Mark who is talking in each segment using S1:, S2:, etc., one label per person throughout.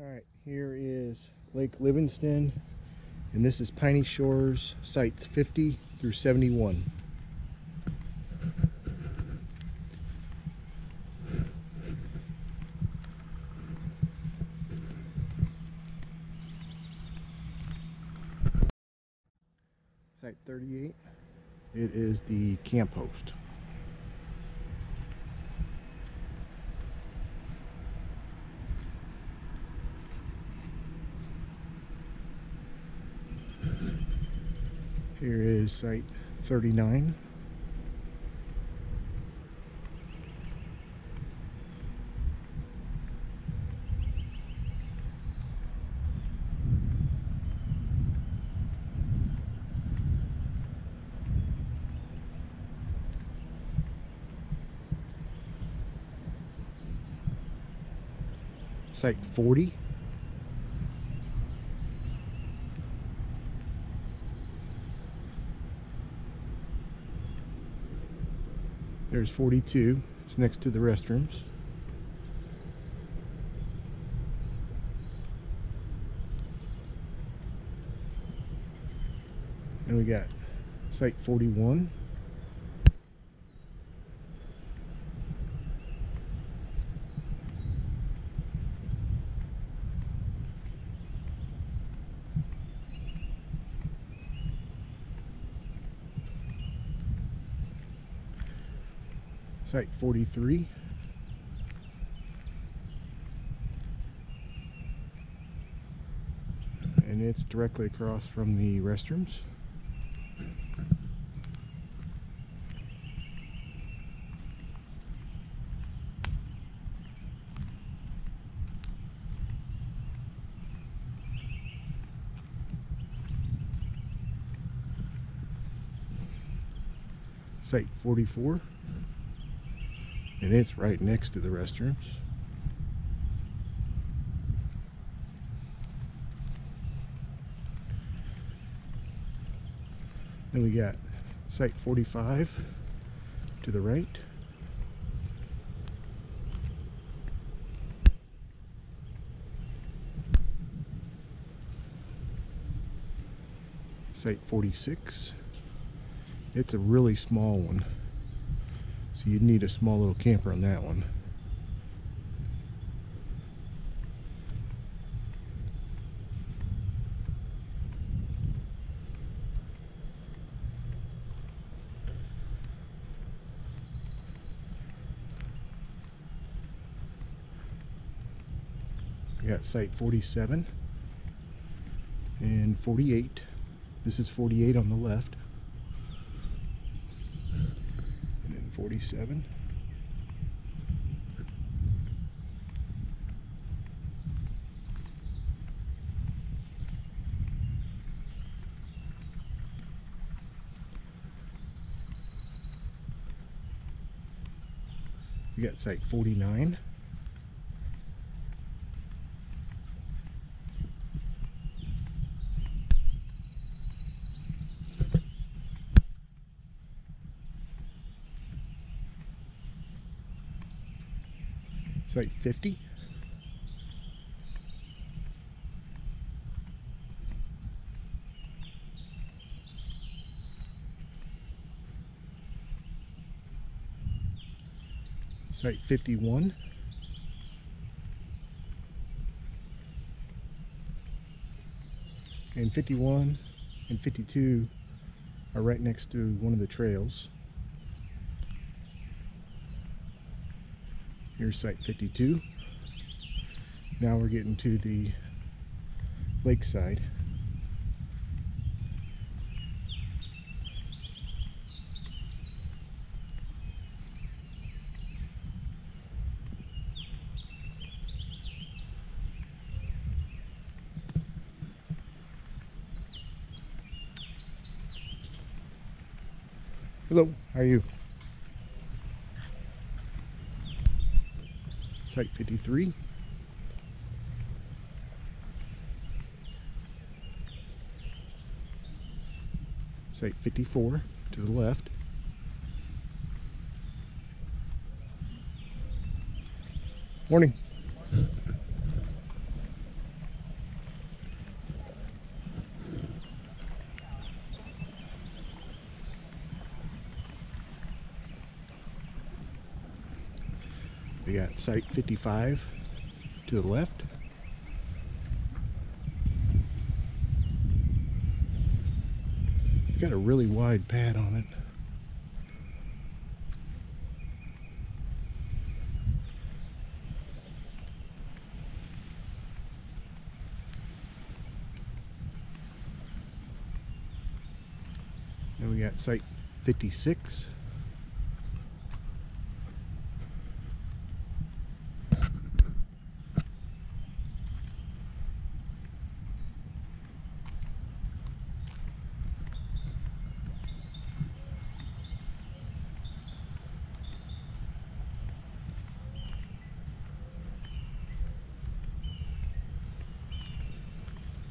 S1: All right, here is Lake Livingston, and this is Piney Shores, sites 50 through 71. Site 38, it is the camp host. Here is site 39. Site 40. There's 42. It's next to the restrooms. And we got site 41. Site 43. And it's directly across from the restrooms. Site 44 and it's right next to the restrooms. Then we got site 45 to the right. Site 46. It's a really small one. So you'd need a small little camper on that one. We got site 47 and 48. This is 48 on the left. 47. We got site 49. Site 50. Site 51. And 51 and 52 are right next to one of the trails. Here's site 52. Now we're getting to the lakeside. Hello, how are you? Site 53. Site 54 to the left. Morning. Site 55 to the left. Got a really wide pad on it. Then we got site 56.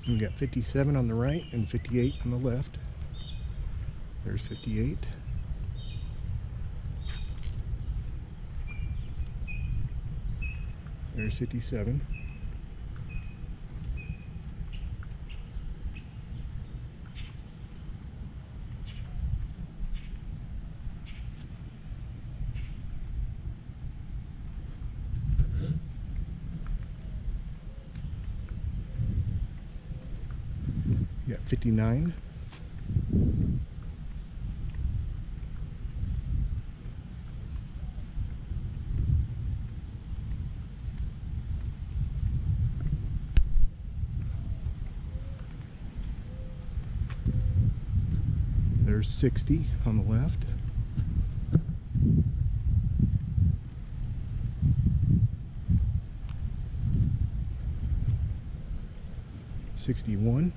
S1: We got 57 on the right and 58 on the left. There's 58. There's 57. 59. There's 60 on the left. Sixty-one.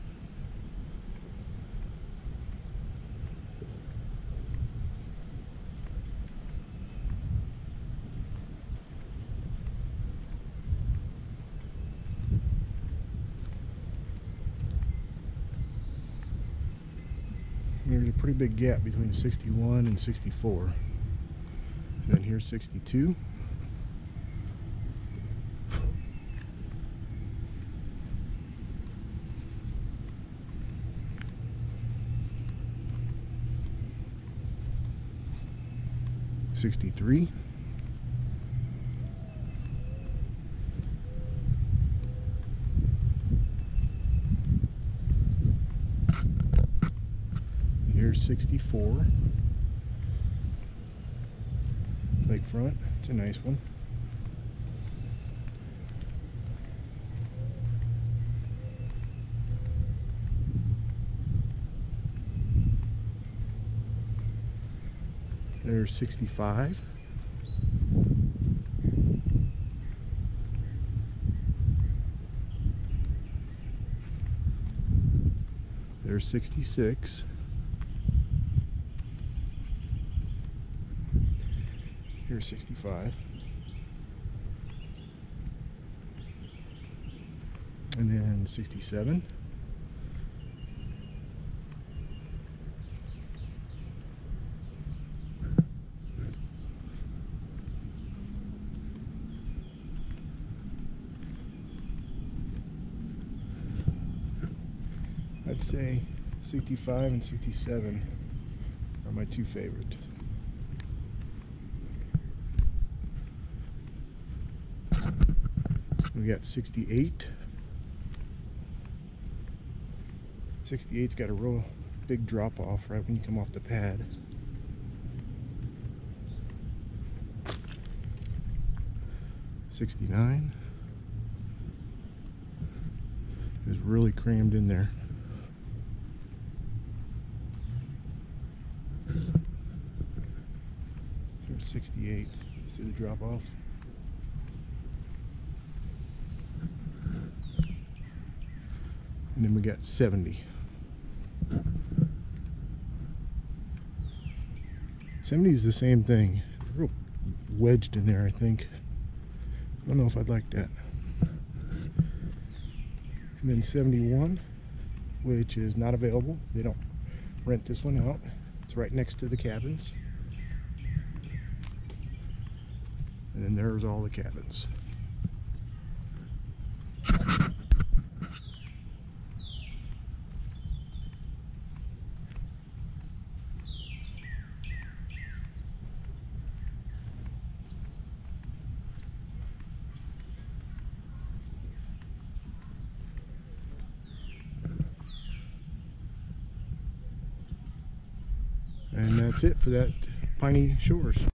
S1: Pretty big gap between 61 and 64. And then here's 62. Sixty-three. Here's 64. Lakefront. It's a nice one. There's 65. There's 66. Here's 65. And then 67. I'd say 65 and 67 are my two favorites. We got 68. 68's got a real big drop off right when you come off the pad. Sixty-nine is really crammed in there. Sixty-eight. See the drop off? And then we got 70. 70 is the same thing. Real wedged in there, I think. I don't know if I'd like that. And then 71, which is not available. They don't rent this one out. It's right next to the cabins. And then there's all the cabins. And that's it for that Piney Shores.